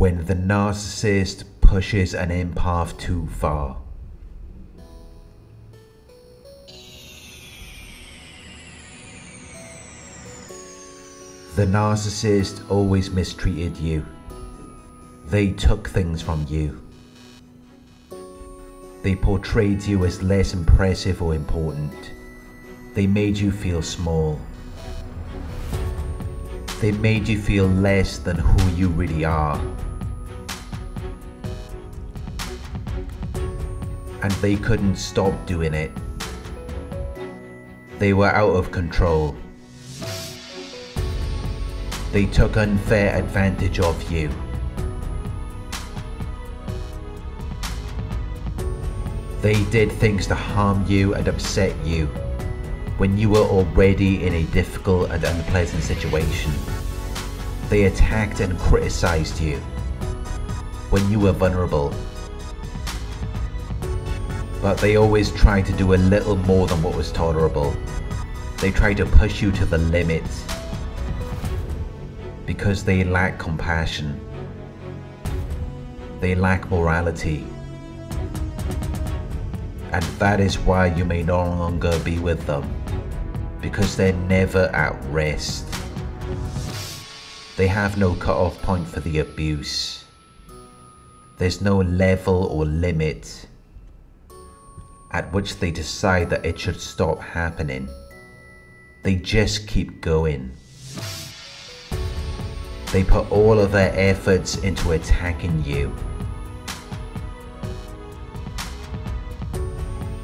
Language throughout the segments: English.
when the narcissist pushes an empath too far. The narcissist always mistreated you. They took things from you. They portrayed you as less impressive or important. They made you feel small. They made you feel less than who you really are. And they couldn't stop doing it. They were out of control. They took unfair advantage of you. They did things to harm you and upset you when you were already in a difficult and unpleasant situation. They attacked and criticized you when you were vulnerable. But they always try to do a little more than what was tolerable. They try to push you to the limit because they lack compassion. They lack morality. And that is why you may no longer be with them. Because they're never at rest. They have no cut-off point for the abuse. There's no level or limit at which they decide that it should stop happening. They just keep going. They put all of their efforts into attacking you.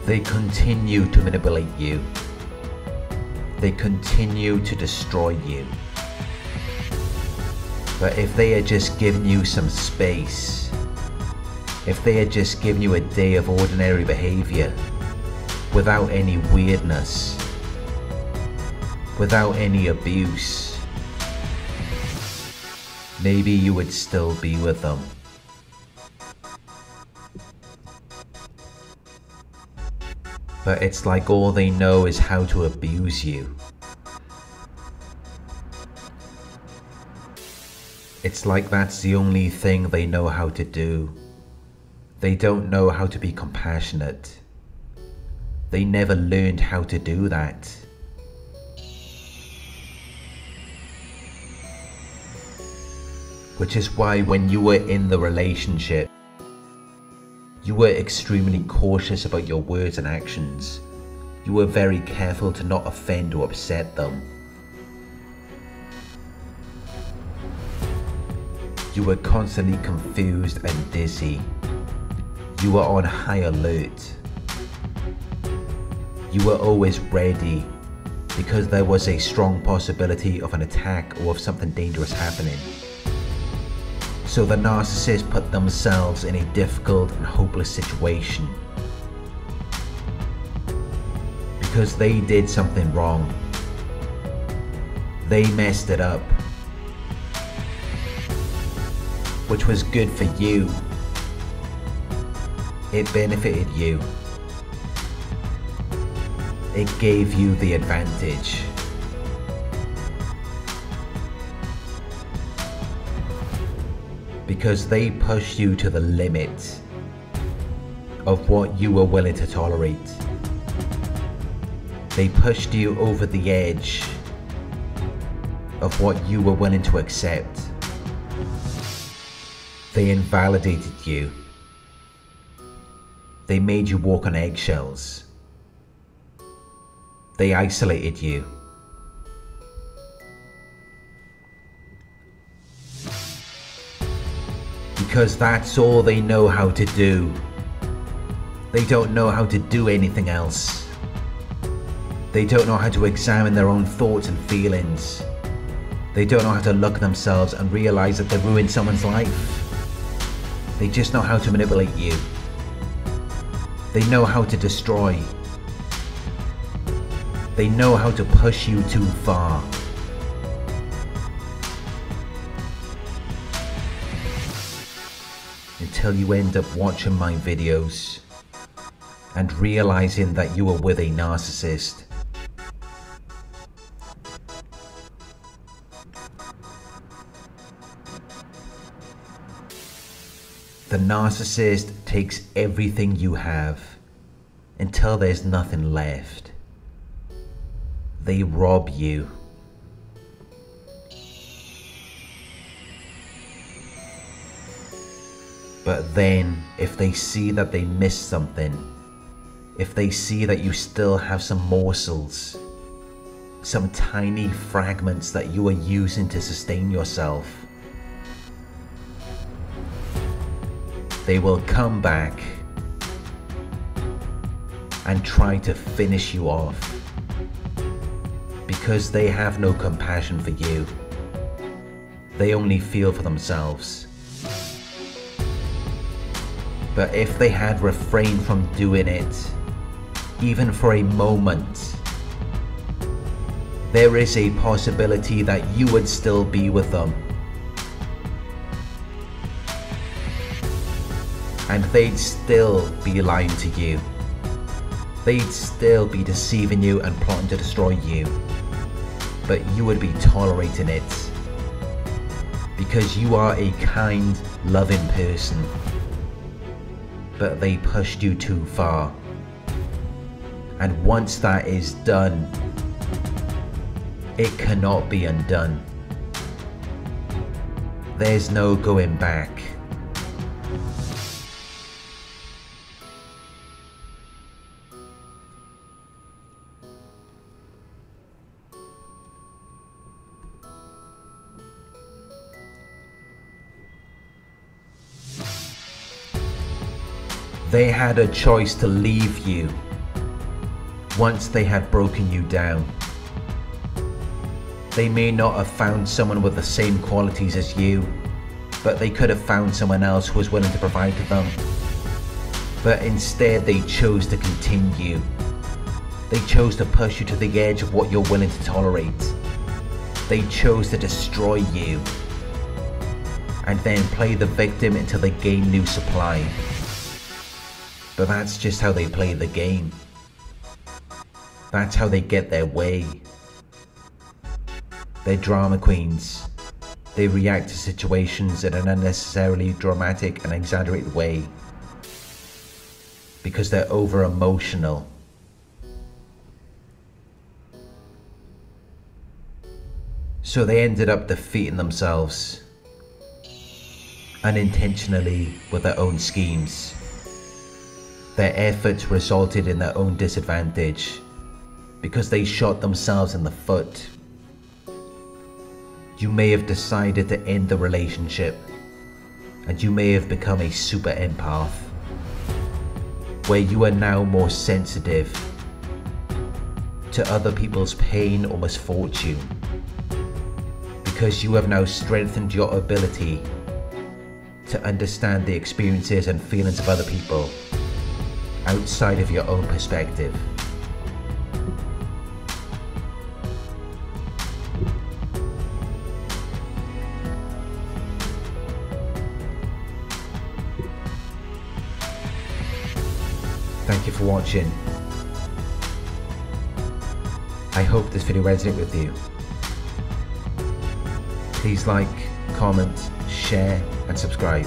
They continue to manipulate you. They continue to destroy you. But if they had just given you some space, if they had just given you a day of ordinary behavior, without any weirdness, without any abuse, maybe you would still be with them. But it's like all they know is how to abuse you. It's like that's the only thing they know how to do. They don't know how to be compassionate. They never learned how to do that. Which is why when you were in the relationship, you were extremely cautious about your words and actions. You were very careful to not offend or upset them. You were constantly confused and dizzy. You were on high alert. You were always ready because there was a strong possibility of an attack or of something dangerous happening. So the narcissist put themselves in a difficult and hopeless situation. Because they did something wrong. They messed it up. Which was good for you. It benefited you. It gave you the advantage. because they pushed you to the limit of what you were willing to tolerate. They pushed you over the edge of what you were willing to accept. They invalidated you. They made you walk on eggshells. They isolated you. because that's all they know how to do. They don't know how to do anything else. They don't know how to examine their own thoughts and feelings. They don't know how to look themselves and realize that they've ruined someone's life. They just know how to manipulate you. They know how to destroy. They know how to push you too far. until you end up watching my videos and realizing that you are with a narcissist. The narcissist takes everything you have until there's nothing left. They rob you. But then, if they see that they missed something, if they see that you still have some morsels, some tiny fragments that you are using to sustain yourself, they will come back and try to finish you off because they have no compassion for you. They only feel for themselves. But if they had refrained from doing it, even for a moment, there is a possibility that you would still be with them. And they'd still be lying to you. They'd still be deceiving you and plotting to destroy you. But you would be tolerating it. Because you are a kind, loving person but they pushed you too far. And once that is done, it cannot be undone. There's no going back. They had a choice to leave you once they had broken you down. They may not have found someone with the same qualities as you, but they could have found someone else who was willing to provide to them. But instead, they chose to continue. They chose to push you to the edge of what you're willing to tolerate. They chose to destroy you and then play the victim until they gain new supply. But that's just how they play the game. That's how they get their way. They're drama queens. They react to situations in an unnecessarily dramatic and exaggerated way. Because they're over emotional. So they ended up defeating themselves unintentionally with their own schemes. Their efforts resulted in their own disadvantage because they shot themselves in the foot. You may have decided to end the relationship and you may have become a super empath where you are now more sensitive to other people's pain or misfortune because you have now strengthened your ability to understand the experiences and feelings of other people outside of your own perspective. Thank you for watching. I hope this video resonated with you. Please like, comment, share and subscribe.